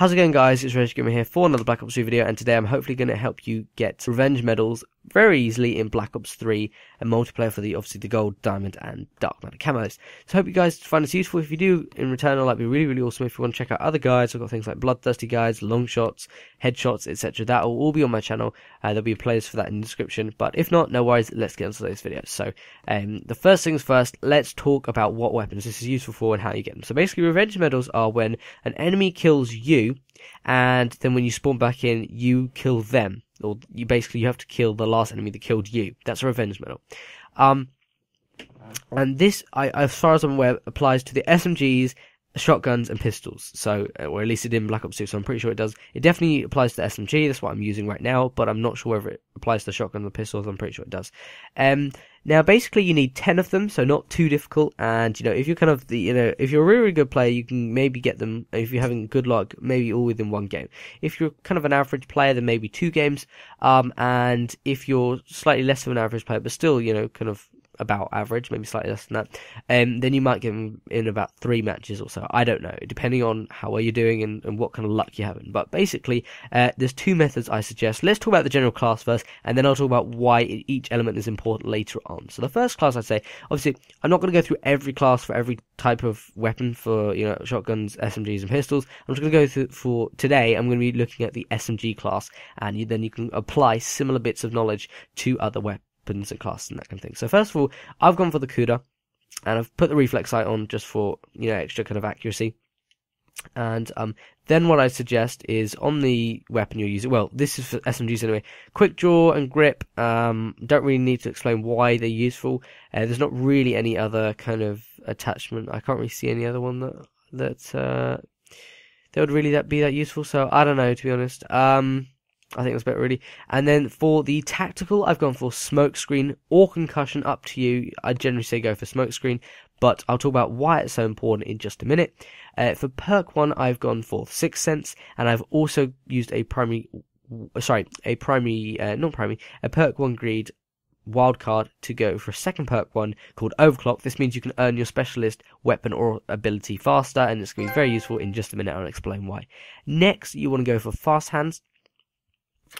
How's it going guys, it's Rager Gamer here for another Black Ops 2 video and today I'm hopefully going to help you get revenge medals very easily in Black Ops 3 and multiplayer for the obviously the gold, diamond and dark matter camos. So hope you guys find this useful. If you do, in return I'll like be really really awesome if you want to check out other guides. I've got things like bloodthirsty guides, long shots, headshots, etc. That will all be on my channel. Uh, there'll be playlist for that in the description. But if not, no worries, let's get into today's video. So um, the first things first, let's talk about what weapons this is useful for and how you get them. So basically revenge medals are when an enemy kills you and then when you spawn back in, you kill them, or you basically you have to kill the last enemy that killed you. That's a revenge medal. Um, and this, I, as far as I'm aware, applies to the SMGs, shotguns, and pistols. So, uh, or at least it did in Black Ops 2. So I'm pretty sure it does. It definitely applies to SMG. That's what I'm using right now, but I'm not sure whether it applies to shotguns and pistols. I'm pretty sure it does. Um, now, basically, you need 10 of them, so not too difficult. And, you know, if you're kind of the, you know, if you're a really, really good player, you can maybe get them, if you're having good luck, maybe all within one game. If you're kind of an average player, then maybe two games. Um, and if you're slightly less of an average player, but still, you know, kind of about average, maybe slightly less than that, um, then you might get them in about three matches or so. I don't know, depending on how well you're doing and, and what kind of luck you're having. But basically, uh, there's two methods I suggest. Let's talk about the general class first, and then I'll talk about why each element is important later on. So the first class I'd say, obviously, I'm not going to go through every class for every type of weapon for you know shotguns, SMGs, and pistols. I'm just going to go through for today. I'm going to be looking at the SMG class, and you, then you can apply similar bits of knowledge to other weapons weapons classes and that kind of thing. So first of all, I've gone for the Kuda, and I've put the reflex sight on just for you know extra kind of accuracy. And um, then what I suggest is on the weapon you're using. Well, this is for SMGs anyway. Quick draw and grip. Um, don't really need to explain why they're useful. Uh, there's not really any other kind of attachment. I can't really see any other one that that uh, that would really that be that useful. So I don't know to be honest. Um, I think that's better really. And then for the tactical, I've gone for smoke screen or concussion, up to you. I generally say go for smoke screen, but I'll talk about why it's so important in just a minute. Uh, for perk one, I've gone for sixth sense, and I've also used a primary, sorry, a primary, uh, not primary, a perk one greed wildcard to go for a second perk one called Overclock. This means you can earn your specialist weapon or ability faster, and it's going to be very useful in just a minute. I'll explain why. Next, you want to go for fast hands.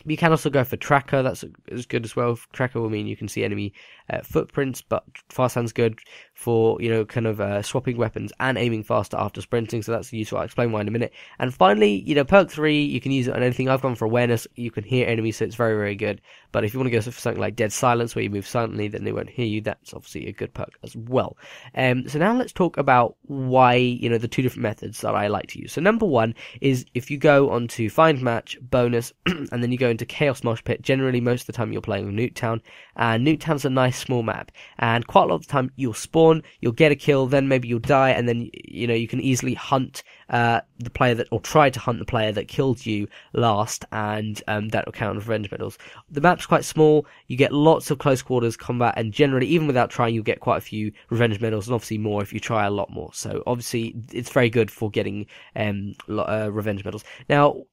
You can also go for tracker. That's as good as well. Tracker will mean you can see enemy uh, footprints, but fast hand's good for you know kind of uh, swapping weapons and aiming faster after sprinting. So that's useful. I'll explain why in a minute. And finally, you know perk three, you can use it on anything. I've gone for awareness. You can hear enemies, so it's very very good. But if you want to go for something like dead silence, where you move silently, then they won't hear you. That's obviously a good perk as well. Um, so now let's talk about why you know the two different methods that I like to use. So number one is if you go onto find match bonus, and then you go into chaos mosh pit. Generally, most of the time you're playing on Nuketown, and Nuketown's a nice small map, and quite a lot of the time you'll spawn, you'll get a kill, then maybe you'll die, and then you know you can easily hunt uh, the player that, or try to hunt the player that killed you last, and um, that will count as revenge medals. The map's quite small, you get lots of close quarters combat, and generally, even without trying, you'll get quite a few revenge medals, and obviously more if you try a lot more. So obviously, it's very good for getting um, uh, revenge medals. Now,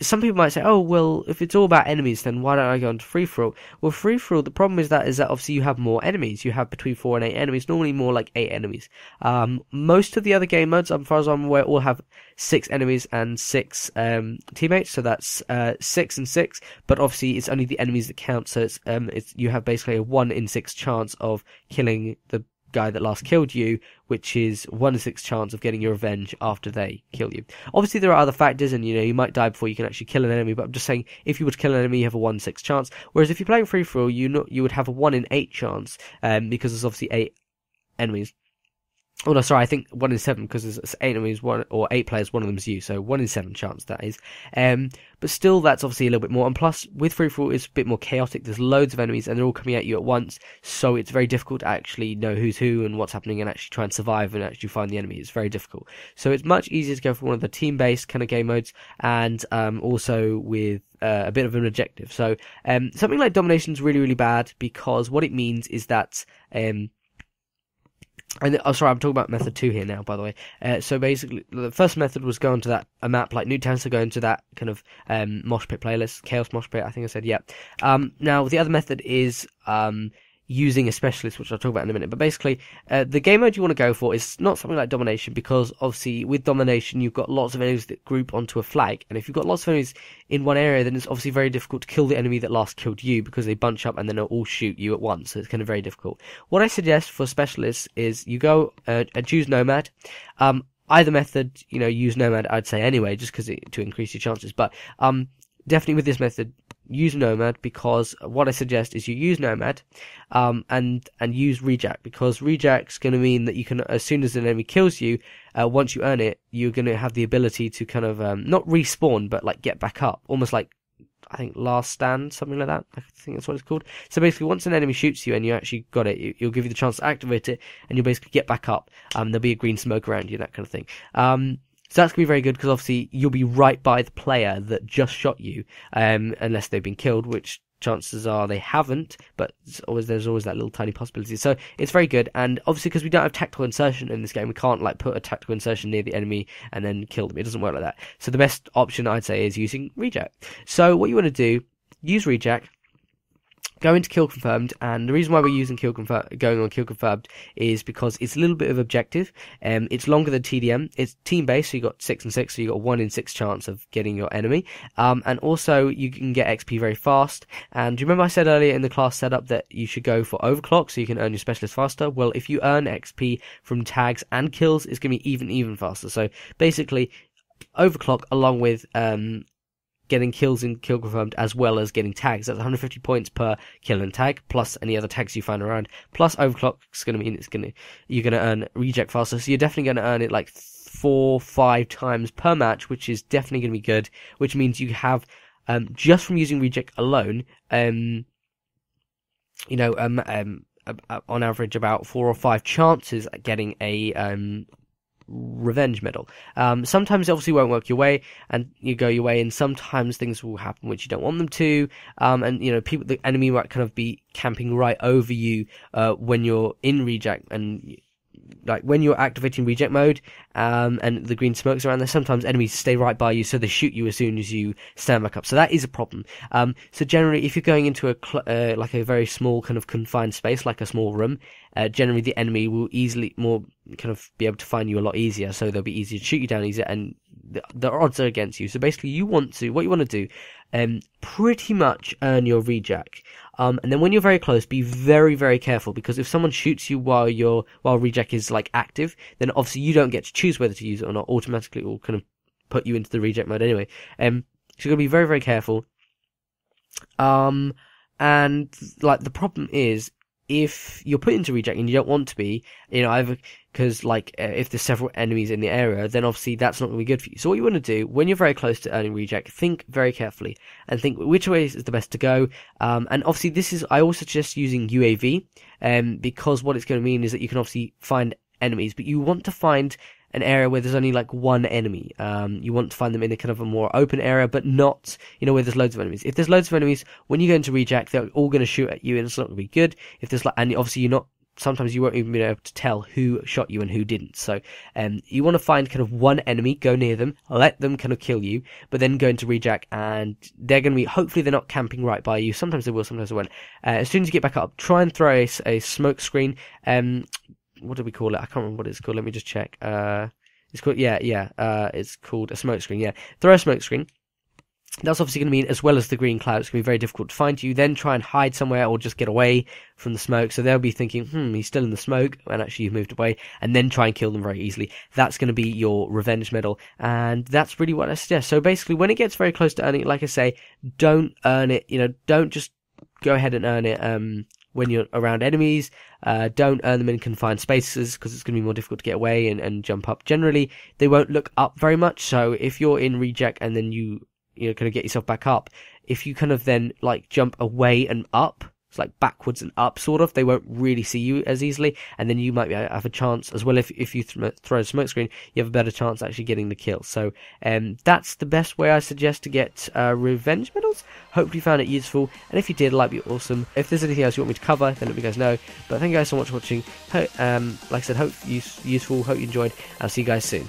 some people might say, "Oh, well, if it's all about enemies, then why don't I go into free for all?" Well, free for all, the problem is that is that obviously you have more enemies. You have between four and eight enemies. Normally, more like eight enemies. Um, most of the other game modes, as far as I'm aware, all have six enemies and six um, teammates. So that's uh, six and six. But obviously, it's only the enemies that count. So it's um, it's you have basically a one in six chance of killing the guy that last killed you, which is one in six chance of getting your revenge after they kill you. Obviously, there are other factors, and you know you might die before you can actually kill an enemy. But I'm just saying, if you to kill an enemy, you have a one in six chance. Whereas if you're playing free for all, you you would have a one in eight chance, um, because there's obviously eight enemies. Oh no, sorry. I think one in seven because there's eight enemies, one or eight players. One of them is you, so one in seven chance that is. Um, but still, that's obviously a little bit more. And plus, with free for all, it's a bit more chaotic. There's loads of enemies, and they're all coming at you at once. So it's very difficult to actually know who's who and what's happening, and actually try and survive and actually find the enemy. It's very difficult. So it's much easier to go for one of the team-based kind of game modes, and um, also with uh, a bit of an objective. So um, something like domination is really, really bad because what it means is that um, and oh, sorry, I'm talking about method two here now. By the way, uh, so basically, the first method was going to that a map like Nuketown, so go into that kind of um, mosh pit playlist, chaos mosh pit. I think I said yeah. Um, now the other method is um, using a specialist, which I'll talk about in a minute. But basically, uh, the game mode you want to go for is not something like domination because obviously with domination you've got lots of enemies that group onto a flag, and if you've got lots of enemies in one area, then it's obviously very difficult to kill the enemy that last killed you because they bunch up and then they'll all shoot you at once. So it's kind of very difficult. What I suggest for specialists is you go uh, and choose Nomad. Um, either method, you know, use Nomad. I'd say anyway, just because to increase your chances. But um, definitely with this method, use Nomad because what I suggest is you use Nomad, um, and and use Rejack because Rejack's going to mean that you can as soon as an enemy kills you, uh, once you earn it, you're going to have the ability to kind of um, not respawn but like get back up, almost like I think Last Stand, something like that. I think that's what it's called. So basically, once an enemy shoots you and you actually got it, it will give you the chance to activate it, and you'll basically get back up. Um, there'll be a green smoke around you, that kind of thing. Um, so that's gonna be very good because obviously you'll be right by the player that just shot you, um, unless they've been killed, which chances are they haven't, but always there's always that little tiny possibility. So it's very good, and obviously because we don't have tactical insertion in this game, we can't like put a tactical insertion near the enemy and then kill them. It doesn't work like that. So the best option I'd say is using rejack. So what you want to do, use rejack go to kill confirmed and the reason why we're using kill confirmed going on kill confirmed is because it's a little bit of objective. Um it's longer than tdm it's team based so you got six and six so you got one in six chance of getting your enemy. Um and also you can get xp very fast. And do you remember i said earlier in the class setup that you should go for overclock so you can earn your specialist faster? Well if you earn xp from tags and kills it's going to be even even faster. So basically overclock along with um getting kills in kill confirmed as well as getting tags. That's 150 points per kill and tag, plus any other tags you find around. Plus overclock's going to mean it's going to you're going to earn Rejack faster, so you're definitely going to earn it like four, five times per match, which is definitely going to be good. Which means you have um, just from using Rejack alone, um, you know, um, um, on average about four or five chances at getting a um, revenge medal. Um, sometimes it obviously won't work your way, and you go your way, and sometimes things will happen which you don't want them to. Um, and you know, people, the enemy might kind of be camping right over you uh, when you're in Rejack, and like when you're activating Rejack mode um, and the green smokes around there, sometimes enemies stay right by you, so they shoot you as soon as you stand back up. So that is a problem. Um, so generally, if you're going into a cl- uh, like a very small kind of confined space, like a small room, uh, generally the enemy will easily more kind of be able to find you a lot easier. So they'll be easier to shoot you down easier, and the, the odds are against you. So basically, you want to what you want to do, um, pretty much earn your rejack. Um, and then when you're very close, be very, very careful because if someone shoots you while your while rejack is like active, then obviously you don't get to choose whether to use it or not. Automatically, it will kind of put you into the Rejack mode anyway. Um, so you're gonna be very, very careful. Um, and like the problem is if you're put into Rejack and you don't want to be, you know, either because like uh, if there's several enemies in the area, then obviously that's not going to be good for you. So what you want to do when you're very close to earning Rejack, think very carefully and think which way is the best to go. Um, and obviously this is I also suggest using UAV, um, because what it's going to mean is that you can obviously find enemies, but you want to find an area where there's only like one enemy. Um, you want to find them in a kind of a more open area, but not, you know, where there's loads of enemies. If there's loads of enemies, when you go into Rejack, they're all going to shoot at you and it's not going to be good. If there's like, and obviously you're not, sometimes you won't even be able to tell who shot you and who didn't. So, um, you want to find kind of one enemy, go near them, let them kind of kill you, but then go into Rejack and they're going to be, hopefully they're not camping right by you. Sometimes they will, sometimes they won't. Uh, as soon as you get back up, try and throw a, a smoke screen. Um, what do we call it? I can't remember what it's called. Let me just check. Uh, it's called yeah, yeah. Uh, it's called a smoke screen. Yeah, throw a smoke screen. That's obviously going to mean, as well as the green cloud, it's going to be very difficult to find you. Then try and hide somewhere or just get away from the smoke. So they'll be thinking, hmm, he's still in the smoke, and actually you've moved away. And then try and kill them very easily. That's going to be your revenge medal, and that's really what I suggest. So basically, when it gets very close to earning like I say, don't earn it. You know, don't just go ahead and earn it. Um, when you're around enemies. Uh, don't earn them in confined spaces because it's going to be more difficult to get away and, and jump up. Generally, they won't look up very much. So if you're in Rejack and then you you know kind of get yourself back up, if you kind of then like jump away and up, it's like backwards and up sort of. They won't really see you as easily and then you might have a chance as well if, if you th- throw a smoke screen you have a better chance actually getting the kill. So um, that's the best way i suggest to get uh, revenge medals. Hopefully you found it useful and if you did like be awesome. If there's anything else you want me to cover then let me guys know. But thank you guys so much for watching. Um, like i said hope use- useful hope you enjoyed. I'll see you guys soon